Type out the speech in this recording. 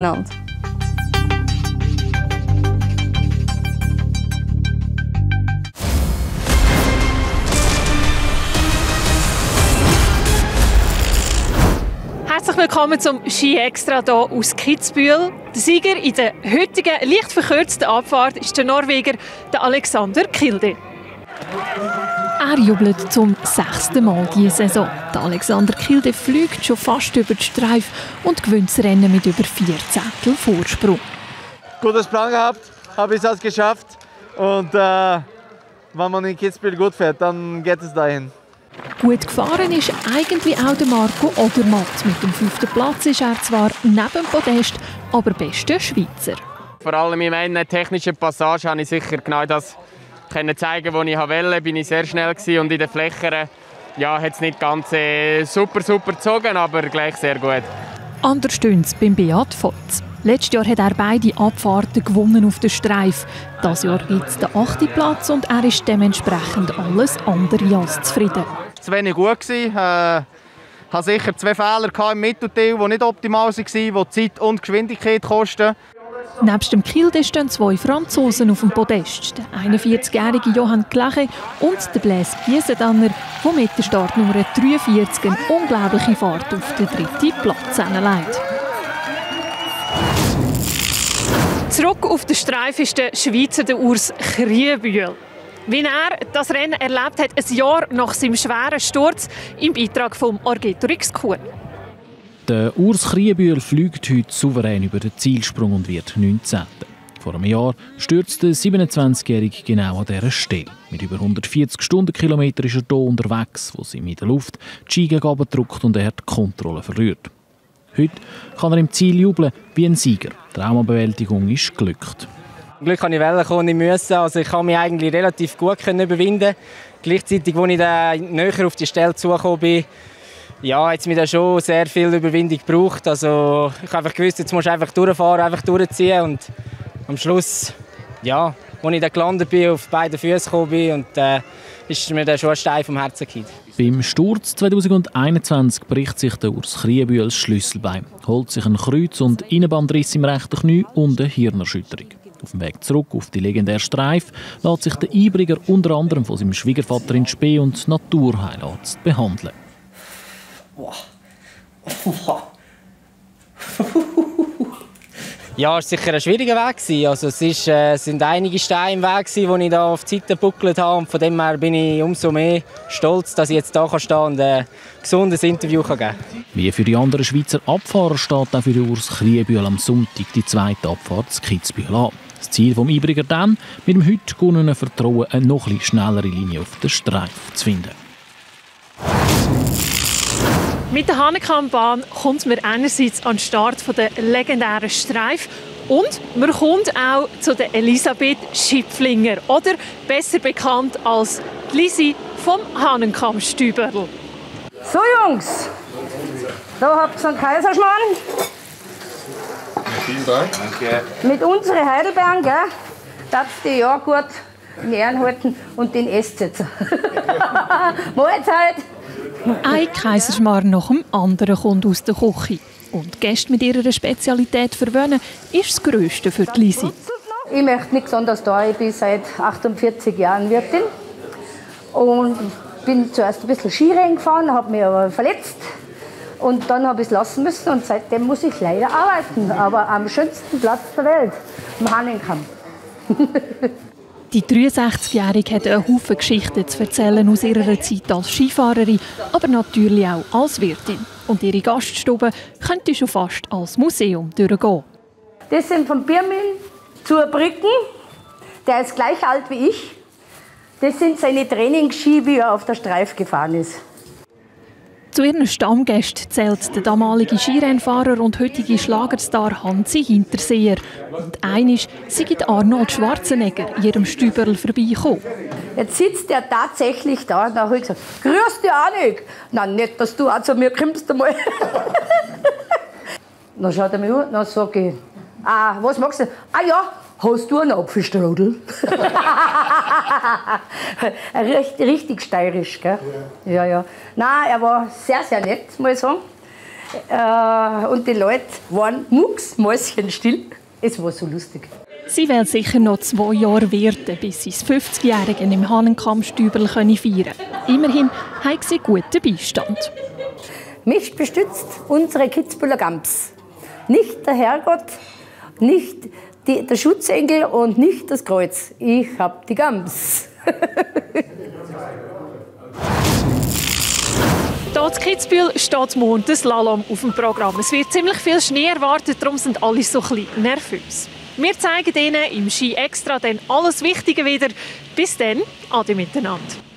miteinander. Herzlich willkommen zum Ski Extra hier aus Kitzbühel. Der Sieger in der heutigen leicht verkürzten Abfahrt ist der Norweger der Alexander Kilde. Er jubelt zum sechsten Mal diese Saison. Der Alexander Kilde fliegt schon fast über die Streif und gewinnt das Rennen mit über vier Zettel Vorsprung. Gutes Plan gehabt, habe ich es geschafft. Und äh, wenn man in Kitzbühel gut fährt, dann geht es dahin. Gut gefahren ist eigentlich auch der Marco Odermatt. Mit dem fünften Platz ist er zwar neben dem Podest, aber bester Schweizer. Vor allem in meiner technischen Passage habe ich sicher genau das können zeigen, was ich wollte. Bin ich sehr schnell gewesen und in den Flächen ja, hat es nicht ganz äh, super super gezogen, aber gleich sehr gut. Anders es beim Beat Votz. Letztes Jahr hat er beide Abfahrten gewonnen auf der Streif. Das Jahr gibt es den achten Platz und er ist dementsprechend alles andere als zufrieden. Zu wenig gut gewesen. Äh, hatte sicher zwei Fehler im Mittelteil, die nicht optimal waren, die Zeit und Geschwindigkeit kosten. Nebst dem Kilde stehen zwei Franzosen auf dem Podest. Der 41-jährige Johann Klache und der Blaise Giesendanner, der mit der Startnummer 43 eine unglaubliche Fahrt auf den dritten Platz hinlegt. Zurück auf der Streife ist der Schweizer der Urs Kriebühl. Wie er das Rennen erlebt hat, ein Jahr nach seinem schweren Sturz, im Beitrag vom Argetorix Kuhn. Der Urs Kriebühl fliegt heute souverän über den Zielsprung und wird 19. Vor einem Jahr stürzte der 27-Jährige genau an dieser Stelle. Mit über 140 Stundenkilometern ist er hier unterwegs, wo sie in der Luft die Skigegabe drückt und er die Kontrolle verliert. Heute kann er im Ziel jubeln wie ein Sieger. Die Traumabewältigung ist glückt. Glück kann ich wählen kommen, nicht müssen. Also ich kann mich eigentlich relativ gut überwinden. Gleichzeitig, als ich näher auf die Stelle zugekommen bin, ja, jetzt mir da schon sehr viel Überwindung gebraucht. Also ich habe einfach gewusst, jetzt musst du einfach durchfahren, einfach durchziehen und am Schluss, ja, als ich dann gelandet bin, auf beiden Füßen gekommen bin und äh, ist mir dann schon ein Stein vom Herzen gefallen. Beim Sturz 2021 bricht sich der Urs Kriebühl das Schlüsselbein, holt sich ein Kreuz- und Innenbandriss im rechten Knie und eine Hirnerschütterung. Auf dem Weg zurück auf die legendäre Streif lässt sich der Einbriger unter anderem von seinem Schwiegervater in Spee und Naturheilarzt behandeln. Ja, es war sicher ein schwieriger Weg. Also, es ist, äh, sind einige Steine im Weg, die ich da auf die Seite gebuckelt habe. Und von dem her bin ich umso mehr stolz, dass ich jetzt hier stehen kann und ein gesundes Interview geben kann. Wie für die anderen Schweizer Abfahrer steht auch für Urs Kriebühl am Sonntag die zweite Abfahrt zu Kitzbühel an. Das Ziel des Einbriger dann, mit dem heute gewonnenen Vertrauen eine noch etwas schnellere Linie auf der Streife zu finden. Mit der Hanekammbahn kommt man einerseits an den Start der legendären Streif und man kommt auch zu der Elisabeth Schipflinger oder besser bekannt als Lisi vom Hahnenkamm-Stüberl. So Jungs, da habt ihr einen Kaiserschmarrn. Vielen Dank. Danke. Mit unseren Heidelbeeren, gell? Darfst du ja gut in Ehren halten und den esst jetzt. Mahlzeit! Ein Kaiserschmarrn nach dem anderen kommt aus der Küche. Und Gäste mit ihrer Spezialität verwöhnen, ist das Größte für die Lisi. Ich möchte nichts anderes da. Ich bin seit 48 Jahren Wirtin. Und bin zuerst ein bisschen Skirennen gefahren, habe mich aber verletzt. Und dann habe ich es lassen müssen und seitdem muss ich leider arbeiten. Aber am schönsten Platz der Welt, am Hahnenkamm. Die 63-Jährige hat einen Haufen Geschichten zu erzählen aus ihrer Zeit als Skifahrerin, aber natürlich auch als Wirtin. Und ihre Gaststube könnte schon fast als Museum durchgehen. Das sind von Birmin zur Brücken. Der ist gleich alt wie ich. Das sind seine Trainingsski, wie er auf der Streif gefahren ist. Zu ihren Stammgästen zählt der damalige Skirennfahrer und heutige Schlagerstar Hansi Hinterseher. Und einisch sei Arnold Schwarzenegger in ihrem Stüberl vorbeigekommen. Jetzt sitzt er tatsächlich da und dann habe ich gesagt, grüß dich Anik. Nein, nicht, dass du auch zu mir kommst einmal. dann schaut er mich an, dann sage ich, ah, was magst du? Ah ja, Hast du einen Apfelstrudel? richtig, richtig steirisch, gell? Ja. ja, ja. Nein, er war sehr, sehr nett, muss ich sagen. Äh, und die Leute waren mucksmäuschenstill. Es war so lustig. Sie will sicher noch zwei Jahre warten, bis sie das 50-Jährigen im Hahnenkammstübel feiern können. Immerhin haben sie guten Beistand. Mich bestützt unsere Kitzbühler Gams. Nicht der Herrgott, nicht die, der Schutzengel und nicht das Kreuz. Ich hab die Gams. Hier in Kitzbühel steht morgen das Slalom auf dem Programm. Es wird ziemlich viel Schnee erwartet, darum sind alle so ein bisschen nervös. Wir zeigen Ihnen im Ski Extra dann alles Wichtige wieder. Bis dann, ade miteinander.